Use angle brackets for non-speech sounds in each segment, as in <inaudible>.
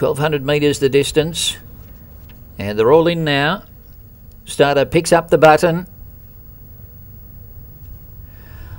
1200 metres the distance. And they're all in now. Starter picks up the button.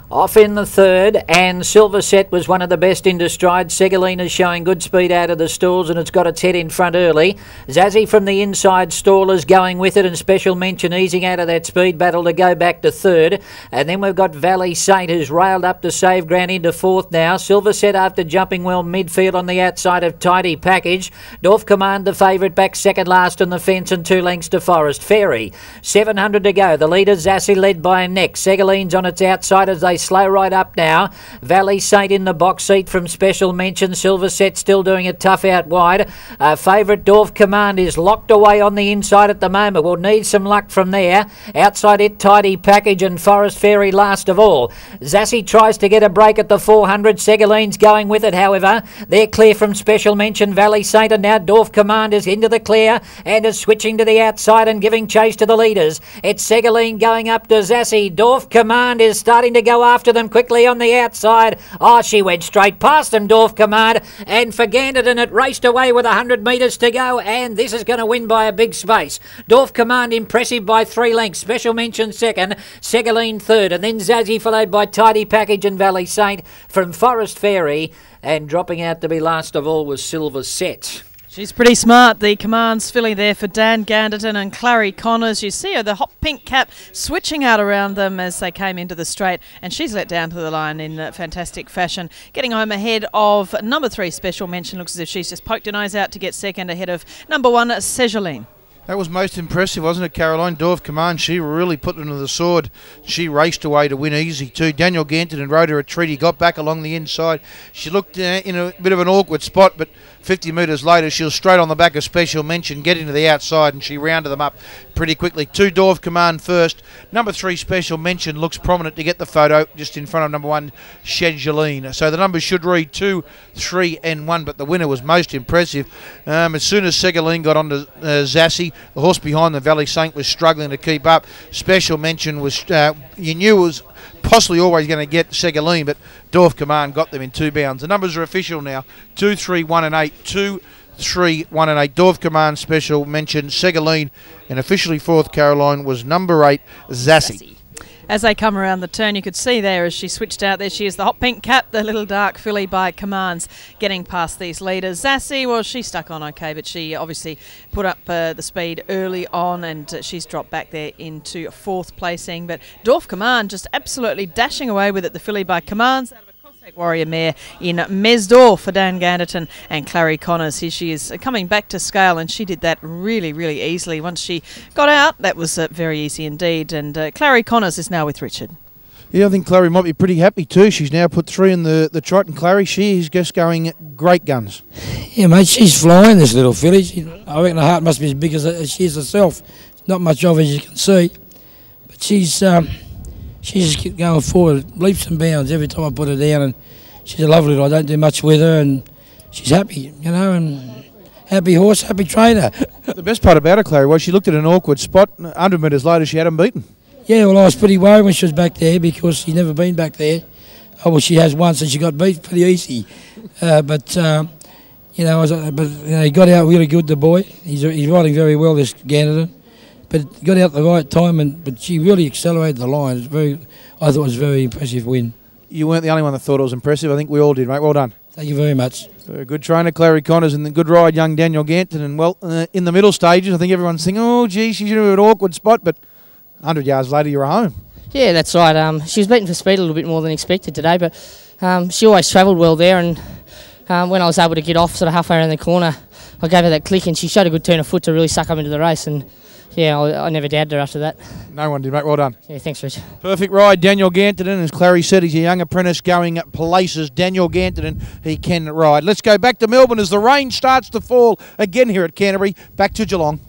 Off in the third, and Silver Set was one of the best into stride. Segolina's showing good speed out of the stalls, and it's got its head in front early. Zazzy from the inside stall is going with it, and special mention easing out of that speed battle to go back to third. And then we've got Valley Saint who's railed up to save ground into fourth now. Silver Set after jumping well midfield on the outside of Tidy Package. Dorf Command the favourite back second last on the fence and two lengths to Forest Fairy. 700 to go. The leader Zassi led by a neck. Segoline's on its outside as they slow right up now. Valley Saint in the box seat from special mention. Silver Set still doing it tough out wide. Uh, favourite Dorf Command is locked away on the inside at the moment. We'll need some luck from there. Outside it, Tidy Package and Forest Fairy last of all. Zassi tries to get a break at the 400. Segoline's going with it, however. They're clear from special mention. Valley Saint and now Dorf Command is into the clear and is switching to the outside and giving chase to the leaders. It's Segoline going up to Zassi. Dorf Command is starting to go after them quickly on the outside. Oh, she went straight past them, Dorf Command, and for Ganderton it raced away with 100 metres to go, and this is going to win by a big space. Dorf Command impressive by three lengths. Special mention second, Segoline third, and then Zazzy followed by Tidy Package and Valley Saint from Forest Fairy, and dropping out to be last of all was Silver Set. She's pretty smart. The commands filly there for Dan Ganderton and Clarry Conners. You see her, the hot pink cap, switching out around them as they came into the straight, and she's let down to the line in fantastic fashion. Getting home ahead of number three special mention. Looks as if she's just poked her nose out to get second ahead of number one, Sejoline. That was most impressive, wasn't it, Caroline? Dorf Command, she really put them to the sword. She raced away to win easy, too. Daniel Ganderton and rode her a treat. He got back along the inside. She looked uh, in a bit of an awkward spot, but 50 metres later, she was straight on the back of Special Mention, getting to the outside, and she rounded them up pretty quickly. Two Dorf Command first. Number three Special Mention looks prominent to get the photo just in front of number one, Scheduline. So the numbers should read two, three, and one, but the winner was most impressive. Um, as soon as Segaline got onto uh, Zassi, the horse behind the Valley Saint was struggling to keep up. Special Mention was, uh, you knew was possibly always going to get Segaline, but Dorf Command got them in two bounds. The numbers are official now: two, three, one, and eight. Two, three, one, and eight. Dorf Command special mention Segaline, and officially fourth. Caroline was number eight, Zassi. As they come around the turn, you could see there as she switched out. There she is, the hot pink cap, the little dark filly by commands, getting past these leaders. Zassi, well, she stuck on okay, but she obviously put up uh, the speed early on, and uh, she's dropped back there into fourth placing. But Dorf Command just absolutely dashing away with it. The filly by commands. Warrior mare in Mesdor for Dan Ganderton and Clarry Conners. Here she is coming back to scale, and she did that really, really easily. Once she got out, that was uh, very easy indeed. And uh, Clarry Conners is now with Richard. Yeah, I think Clarry might be pretty happy too. She's now put three in the, the trot, and Clarry, she is just going great guns. Yeah, mate, she's flying, this little filly. She, I reckon her heart must be as big as she is herself. Not much of her, as you can see. But she's. Um, she just kept going forward, leaps and bounds every time I put her down. And she's a lovely. I don't do much with her, and she's happy, you know, and happy horse, happy trainer. <laughs> the best part about her, Clarry, was she looked at an awkward spot. 100 metres later, she had him beaten. Yeah, well, I was pretty worried when she was back there because she's never been back there. Oh, well, she has once, and she got beat pretty easy. Uh, but um, you know, was, but you know, he got out really good. The boy, he's he's riding very well. This Ganderton but got out the right time, and but she really accelerated the line. It's very, I thought it was a very impressive win. You weren't the only one that thought it was impressive. I think we all did, mate. Well done. Thank you very much. Very good trainer, Clarry Conners, and the good ride, young Daniel Ganderton. And well, uh, in the middle stages, I think everyone's thinking, "Oh, gee, she's in an awkward spot," but 100 yards later, you're home. Yeah, that's right. Um, she was beaten for speed a little bit more than expected today, but um, she always travelled well there. And um, when I was able to get off, sort of halfway around the corner, I gave her that click, and she showed a good turn of foot to really suck up into the race. And yeah, I, I, never doubted her after that. No one did, mate. Well done. Yeah, thanks, Rich. Perfect ride, Daniel Ganderton. As Clarry said, he's a young apprentice going at places. Daniel Ganderton, he can ride. Let's go back to Melbourne as the rain starts to fall again here at Canterbury. Back to Geelong.